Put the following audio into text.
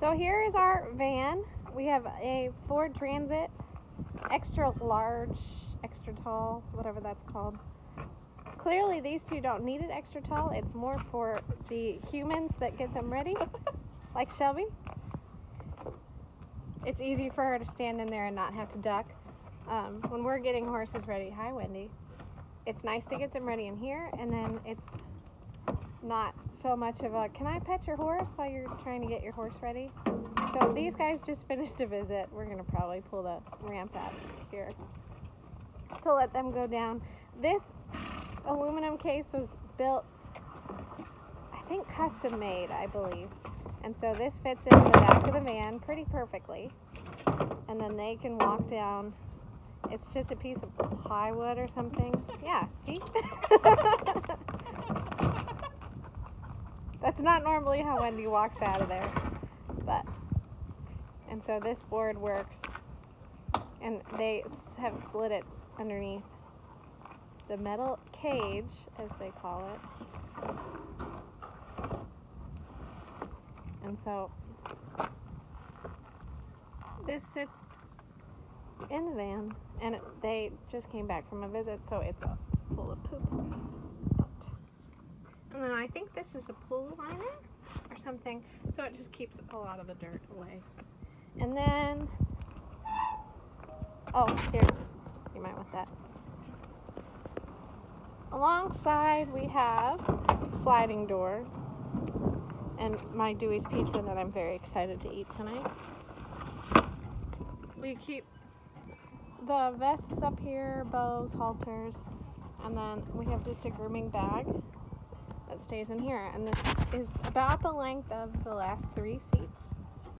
So here is our van. We have a Ford Transit, extra large, extra tall, whatever that's called. Clearly these two don't need it extra tall. It's more for the humans that get them ready, like Shelby. It's easy for her to stand in there and not have to duck. Um, when we're getting horses ready, hi Wendy, it's nice to get them ready in here and then it's not so much of a, can I pet your horse while you're trying to get your horse ready? So these guys just finished a visit. We're gonna probably pull the ramp out here to let them go down. This aluminum case was built, I think custom made, I believe. And so this fits into the back of the van pretty perfectly. And then they can walk down. It's just a piece of plywood or something. Yeah, see? That's not normally how Wendy walks out of there. But, and so this board works. And they have slid it underneath the metal cage, as they call it. And so this sits in the van, and they just came back from a visit, so it's full of poop. And then I think this is a pool liner or something, so it just keeps a lot of the dirt away. And then, oh, here, you might want that. Alongside, we have sliding door and my Dewey's Pizza that I'm very excited to eat tonight. We keep the vests up here, bows, halters, and then we have just a grooming bag that stays in here. And this is about the length of the last three seats.